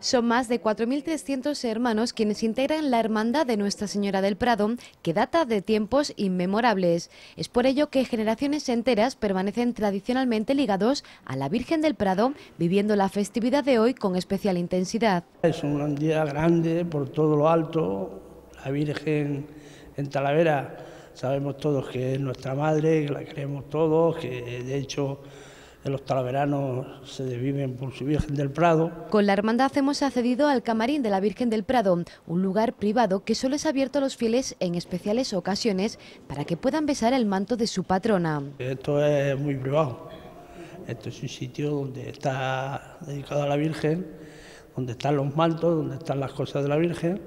Son más de 4.300 hermanos quienes integran la Hermandad de Nuestra Señora del Prado, que data de tiempos inmemorables. Es por ello que generaciones enteras permanecen tradicionalmente ligados a la Virgen del Prado, viviendo la festividad de hoy con especial intensidad. Es un día grande por todo lo alto. La Virgen en Talavera sabemos todos que es nuestra madre, que la queremos todos, que de hecho los talaveranos se desviven por su Virgen del Prado. Con la hermandad hemos accedido al camarín de la Virgen del Prado, un lugar privado que solo es abierto a los fieles en especiales ocasiones para que puedan besar el manto de su patrona. Esto es muy privado. Esto es un sitio donde está dedicado a la Virgen, donde están los mantos, donde están las cosas de la Virgen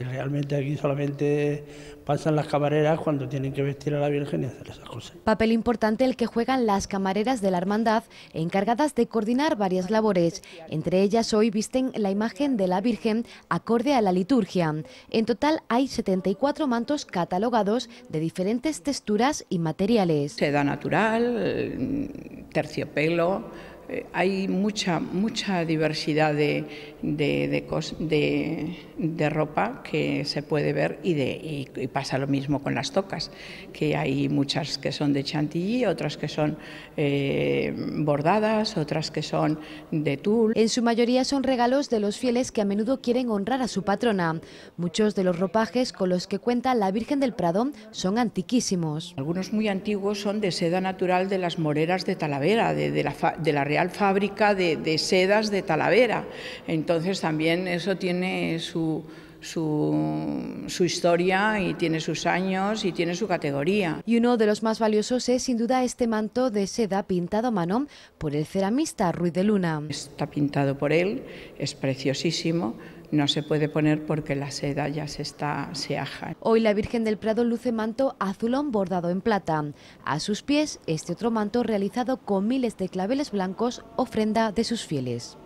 y realmente aquí solamente pasan las camareras cuando tienen que vestir a la Virgen y hacer esas cosas. Papel importante el que juegan las camareras de la hermandad, encargadas de coordinar varias labores. Entre ellas hoy visten la imagen de la Virgen acorde a la liturgia. En total hay 74 mantos catalogados de diferentes texturas y materiales. Seda natural, terciopelo, eh, hay mucha, mucha diversidad de, de, ropa que se puede ver y, de, pasa lo mismo con las tocas, que hay muchas que son de chantilly, otras que son eh, bordadas, otras que son de tul. En su mayoría son regalos de los fieles que a menudo quieren honrar a su patrona. Muchos de los ropajes con los que cuenta la Virgen del Prado son antiquísimos. Algunos muy antiguos son de seda natural de las moreras de Talavera, de, la, de la Fábrica de, Sedas de Talavera. Entonces también eso tiene su, su, historia y tiene sus años y tiene su categoría. Y uno de los más valiosos es sin duda este manto de seda pintado a mano por el ceramista Ruiz de Luna. Está pintado por él, es preciosísimo no se puede poner porque la seda ya se está se aja. Hoy la Virgen del Prado luce manto azulón bordado en plata. A sus pies este otro manto realizado con miles de claveles blancos, ofrenda de sus fieles.